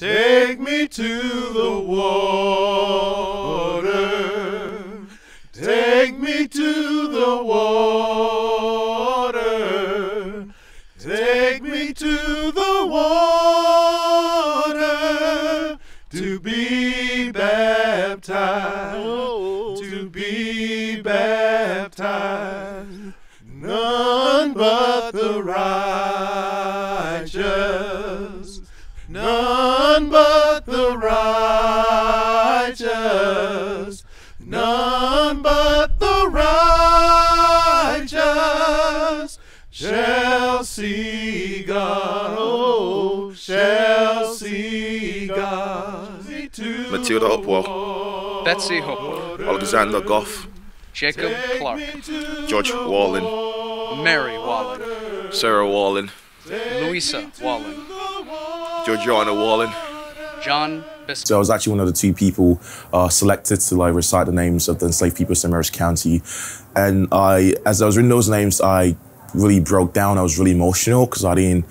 Take me to the water. Take me to the water. Take me to the water to be baptized. To be baptized. None but the righteous. None but the righteous. None but the righteous shall see God. Oh, shall see God. Matilda Upwell, Betsy Hooper, Alexander Goff, Jacob Clark, George Wallen, Mary Wallen, Sarah Wallen, Louisa Wallen, Georgiana Wallen. John Biscuit. So I was actually one of the two people uh, selected to like recite the names of the enslaved people of St. Mary's County, and I, as I was reading those names, I really broke down. I was really emotional because I didn't,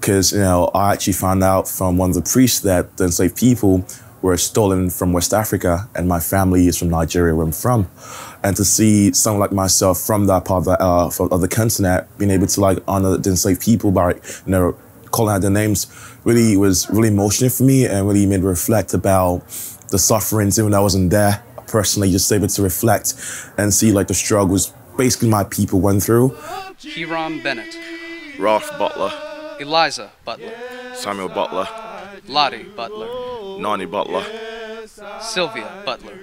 because you know I actually found out from one of the priests that the enslaved people were stolen from West Africa, and my family is from Nigeria, where I'm from, and to see someone like myself from that part of the, uh, of the continent being able to like honor the enslaved people by you know calling out their names really was really emotional for me and really made me reflect about the sufferings even though I wasn't there. Personally just able to reflect and see like the struggles basically my people went through. Hiram Bennett, Ralph Butler, Eliza Butler, Samuel Butler, Lottie Butler, Nani Butler, Sylvia Butler,